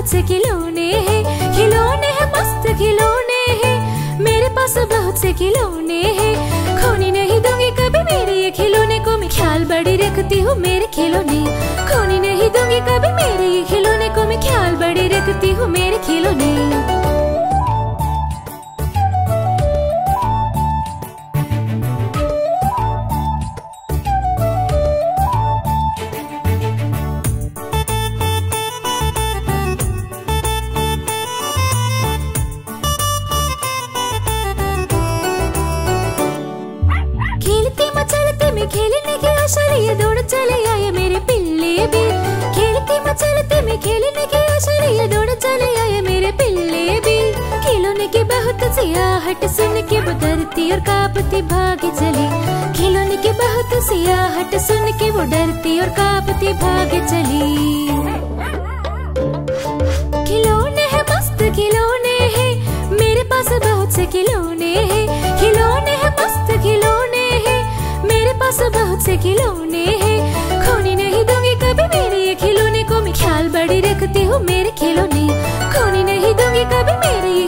बहुत से खिलौने हैं। खिलौने हैं, मस्त खिलौने हैं। मेरे पास बहुत से खिलौने हैं। खोने नहीं दूँगी कभी मेरे ये खिलौने को। मैं ख्याल बड़ी रखती हूँ मेरे खिलौने। खोने नहीं दूँगी कभी मेरे ये खिलौने को। मैं ख्याल बड़ी रखती हूँ मेरे खिलौने। खेलने की आशा लिए दौड़ चले आए मेरे पिल्ले भी। खेलते मचलते में खेलने की आशा लिए दौड़ चले आए मेरे पिल्ले भी। खिलौने की बहुत सी आहट सुन के वो डरती और कांपती, भाग चली। खिलौने की बहुत सी आहट सुन के वो डरती और कांपती, भाग चली। खिलौने हैं, मस्त खिलौने हैं। मेरे पास बहुत से खिलौने मुझसे खिलौने हैं। खोने नहीं दूँगी कभी मेरे ये खिलौने। को मैं ख्याल बड़ी रखती हूँ मेरे खिलौने। खोने नहीं दूँगी कभी मेरे ये